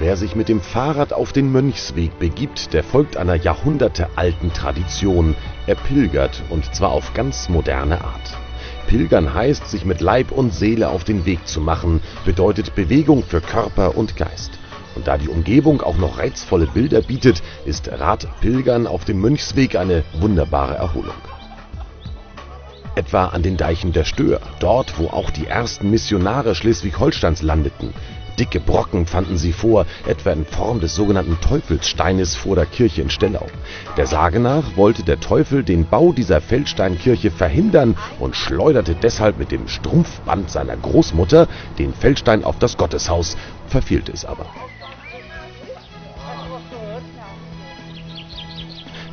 Wer sich mit dem Fahrrad auf den Mönchsweg begibt, der folgt einer jahrhundertealten Tradition. Er pilgert, und zwar auf ganz moderne Art. Pilgern heißt, sich mit Leib und Seele auf den Weg zu machen, bedeutet Bewegung für Körper und Geist. Und da die Umgebung auch noch reizvolle Bilder bietet, ist Radpilgern auf dem Mönchsweg eine wunderbare Erholung. Etwa an den Deichen der Stör, dort wo auch die ersten Missionare Schleswig-Holsteins landeten. Dicke Brocken fanden sie vor, etwa in Form des sogenannten Teufelssteines vor der Kirche in Stellau. Der Sage nach wollte der Teufel den Bau dieser Feldsteinkirche verhindern und schleuderte deshalb mit dem Strumpfband seiner Großmutter den Feldstein auf das Gotteshaus, verfehlte es aber.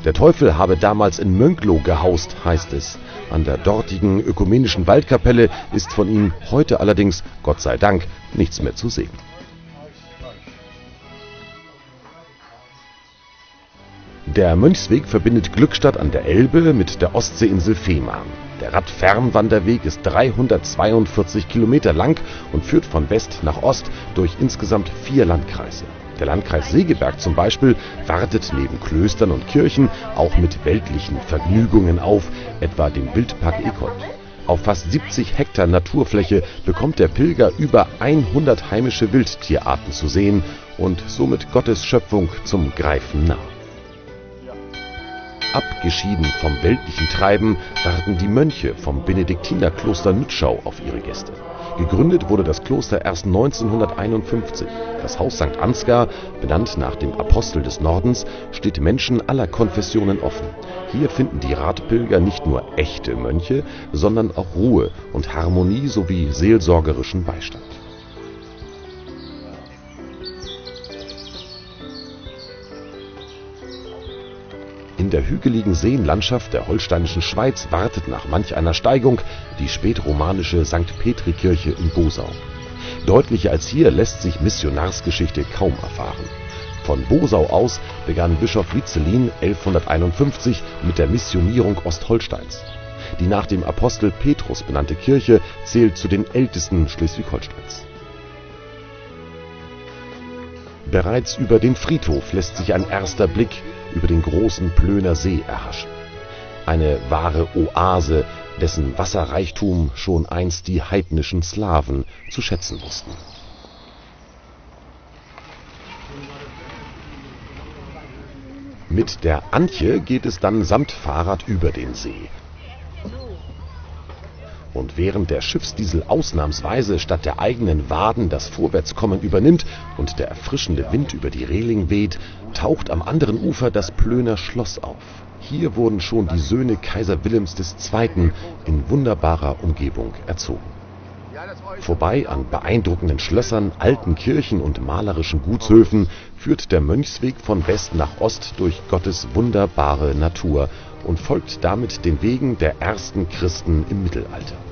Der Teufel habe damals in Mönklo gehaust, heißt es. An der dortigen ökumenischen Waldkapelle ist von ihm heute allerdings, Gott sei Dank, nichts mehr zu sehen. Der Mönchsweg verbindet Glückstadt an der Elbe mit der Ostseeinsel Fehmarn. Der Radfernwanderweg ist 342 Kilometer lang und führt von West nach Ost durch insgesamt vier Landkreise. Der Landkreis Segeberg zum Beispiel wartet neben Klöstern und Kirchen auch mit weltlichen Vergnügungen auf, etwa dem Wildpark Ekold. Auf fast 70 Hektar Naturfläche bekommt der Pilger über 100 heimische Wildtierarten zu sehen und somit Gottes Schöpfung zum Greifen nah. Abgeschieden vom weltlichen Treiben warten die Mönche vom Benediktinerkloster Nützschau auf ihre Gäste. Gegründet wurde das Kloster erst 1951. Das Haus St. Ansgar, benannt nach dem Apostel des Nordens, steht Menschen aller Konfessionen offen. Hier finden die Radpilger nicht nur echte Mönche, sondern auch Ruhe und Harmonie sowie seelsorgerischen Beistand. In der hügeligen Seenlandschaft der holsteinischen Schweiz wartet nach manch einer Steigung die spätromanische St. Petri-Kirche in Bosau. Deutlicher als hier lässt sich Missionarsgeschichte kaum erfahren. Von Bosau aus begann Bischof Witzelin 1151 mit der Missionierung Ostholsteins. Die nach dem Apostel Petrus benannte Kirche zählt zu den ältesten Schleswig-Holsteins. Bereits über den Friedhof lässt sich ein erster Blick über den großen Plöner See erhaschen. Eine wahre Oase, dessen Wasserreichtum schon einst die heidnischen Slawen zu schätzen wussten. Mit der Antje geht es dann samt Fahrrad über den See. Und während der Schiffsdiesel ausnahmsweise statt der eigenen Waden das Vorwärtskommen übernimmt und der erfrischende Wind über die Reling weht, taucht am anderen Ufer das Plöner Schloss auf. Hier wurden schon die Söhne Kaiser Wilhelms II. in wunderbarer Umgebung erzogen. Vorbei an beeindruckenden Schlössern, alten Kirchen und malerischen Gutshöfen führt der Mönchsweg von West nach Ost durch Gottes wunderbare Natur und folgt damit den Wegen der ersten Christen im Mittelalter.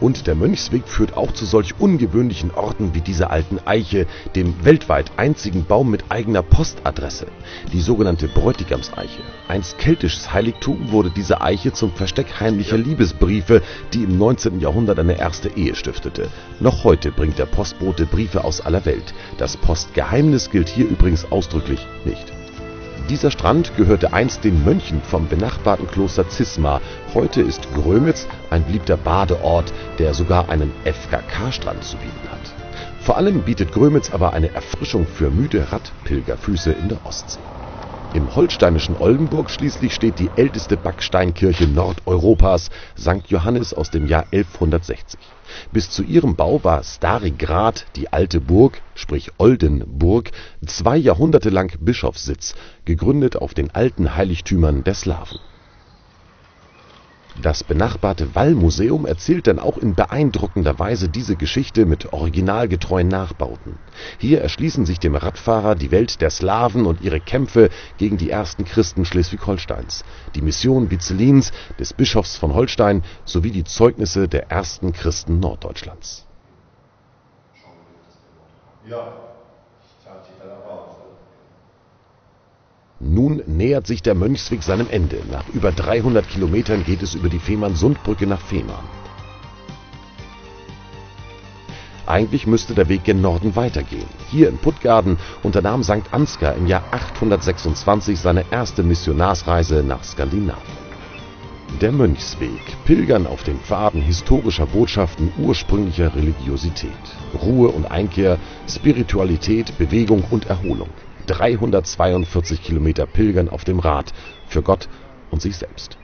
Und der Mönchsweg führt auch zu solch ungewöhnlichen Orten wie dieser alten Eiche, dem weltweit einzigen Baum mit eigener Postadresse, die sogenannte Bräutigamseiche. Einst keltisches Heiligtum wurde diese Eiche zum Versteck heimlicher Liebesbriefe, die im 19. Jahrhundert eine erste Ehe stiftete. Noch heute bringt der Postbote Briefe aus aller Welt. Das Postgeheimnis gilt hier übrigens ausdrücklich nicht. Dieser Strand gehörte einst den Mönchen vom benachbarten Kloster Zisma. Heute ist Grömitz ein beliebter Badeort, der sogar einen FKK-Strand zu bieten hat. Vor allem bietet Grömitz aber eine Erfrischung für müde Radpilgerfüße in der Ostsee. Im holsteinischen Oldenburg schließlich steht die älteste Backsteinkirche Nordeuropas, St. Johannes aus dem Jahr 1160. Bis zu ihrem Bau war Stari Grad, die alte Burg, sprich Oldenburg, zwei Jahrhunderte lang Bischofssitz, gegründet auf den alten Heiligtümern der Slawen das benachbarte Wallmuseum erzählt dann auch in beeindruckender Weise diese Geschichte mit originalgetreuen Nachbauten. Hier erschließen sich dem Radfahrer die Welt der Slawen und ihre Kämpfe gegen die ersten Christen Schleswig-Holsteins, die Mission Vizelins, des Bischofs von Holstein sowie die Zeugnisse der ersten Christen Norddeutschlands. Ja. Nun nähert sich der Mönchsweg seinem Ende. Nach über 300 Kilometern geht es über die Fehmarn-Sundbrücke nach Fehmarn. Eigentlich müsste der Weg gen Norden weitergehen. Hier in Puttgarden unternahm St. Ansgar im Jahr 826 seine erste Missionarsreise nach Skandinavien. Der Mönchsweg. Pilgern auf den Pfaden historischer Botschaften ursprünglicher Religiosität. Ruhe und Einkehr, Spiritualität, Bewegung und Erholung. 342 Kilometer Pilgern auf dem Rad. Für Gott und sich selbst.